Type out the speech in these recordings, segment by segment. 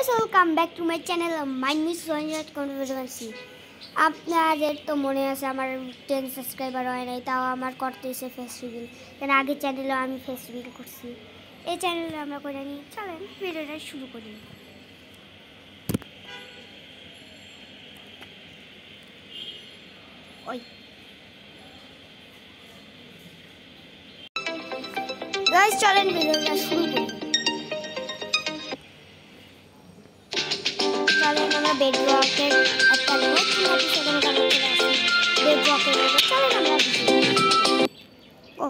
Guys welcome back to my channel my miss Ranjit কনভার্সি আপনাদের তো মনে আছে আমার টেন সাবস্ক্রাইবার হয় নাই, তাও আমার করতেছে ফেস রিভিল কেন আগের চ্যানেলেও আমি ফেস রিভিল করছি। এই চ্যানেলে আমরা করে নিই। চলেন, ভিডিওটা শুরু করি। ওই। চলেন ভিডিওটা শুরু করি। আমরা বেড ব্লকের একটা নতুন এপিসোডে আমরা চলে আসি বেড ব্লকের চলেন আমরা ও।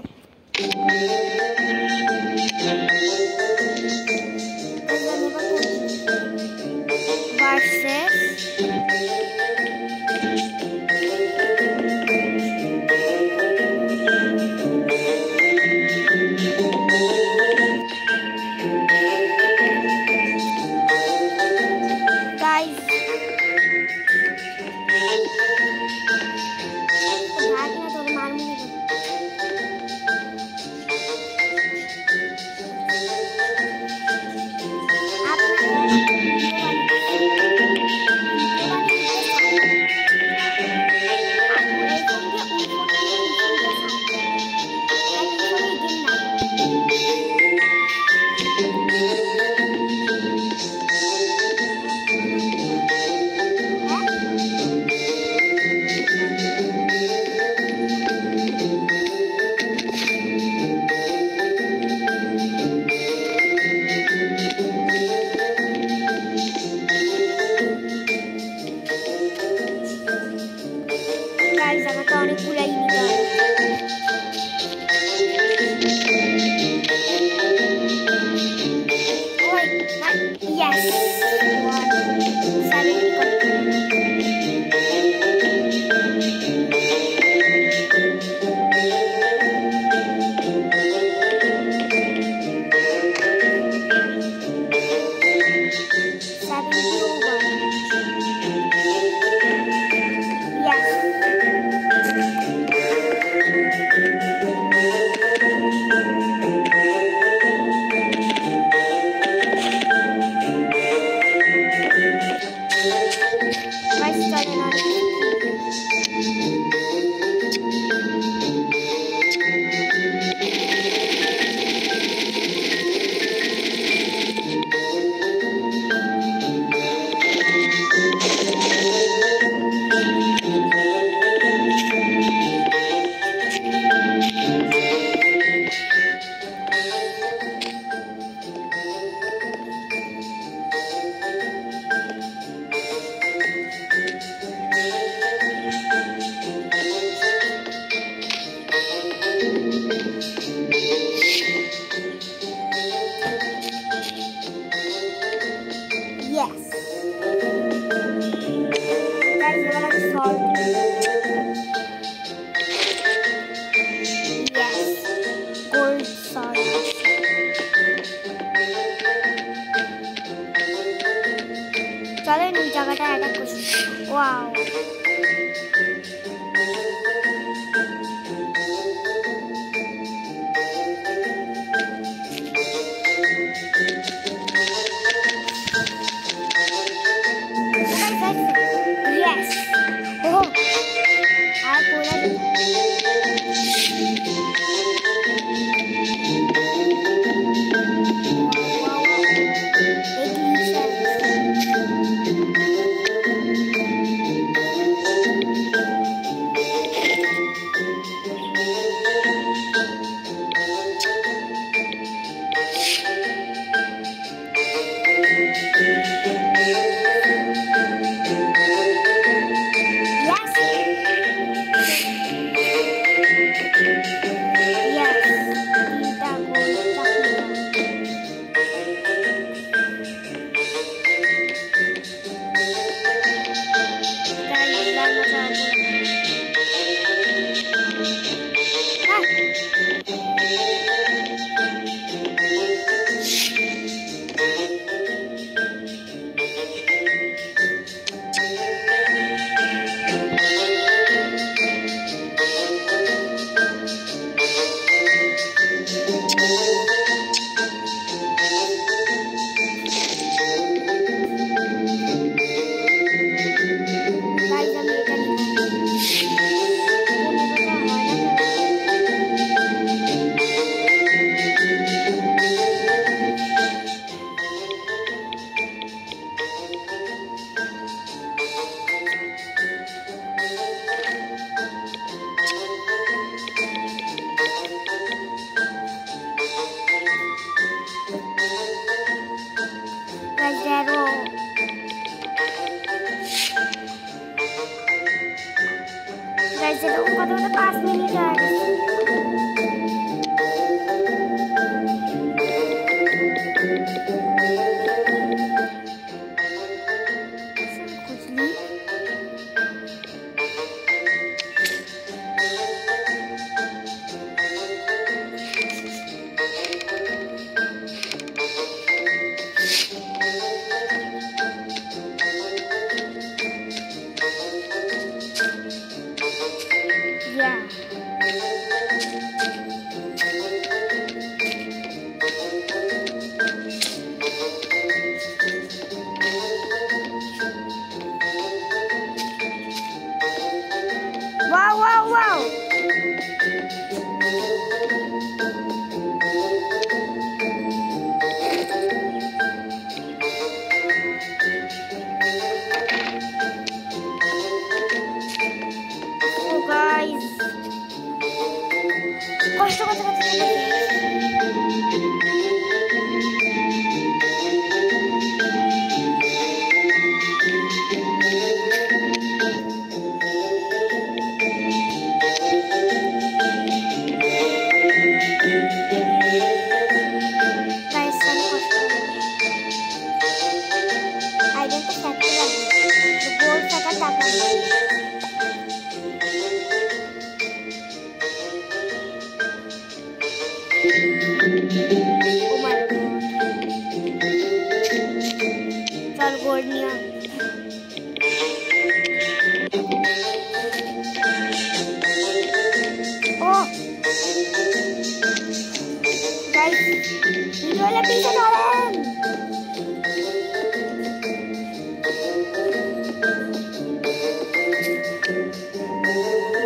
Y no le lock. nada.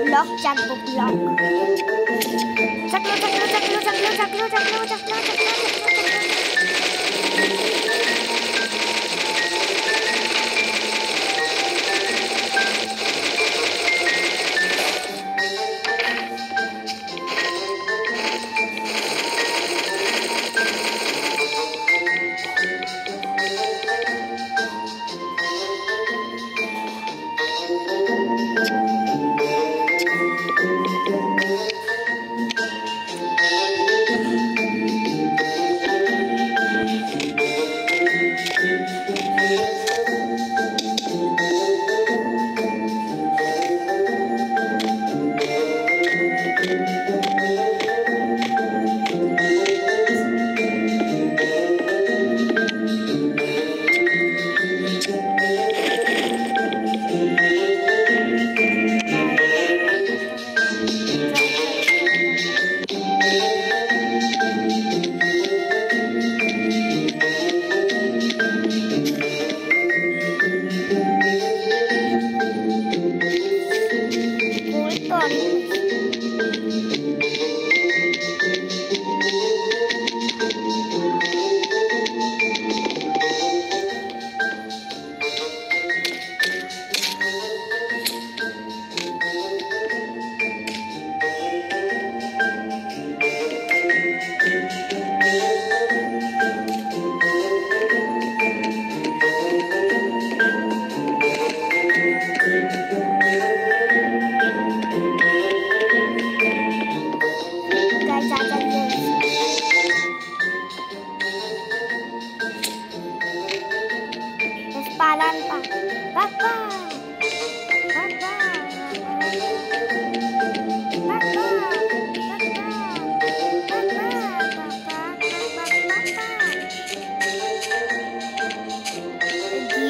Block, checkbook, block. Chaklo, chaklo, chaklo, chaklo, chaklo, chaklo, chaklo, chaklo, chaklo.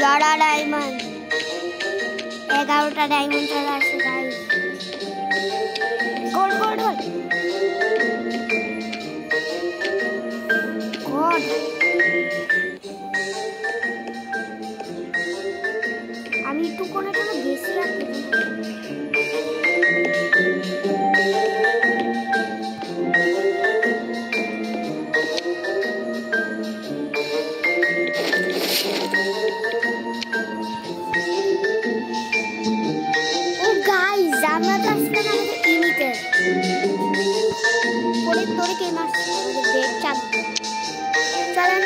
জড়া ডায়মন্ড এগারোটা ডায়মন্ড চলে আসে করে কে মারছে? আমাদের ব্রেক চাপ চলেন।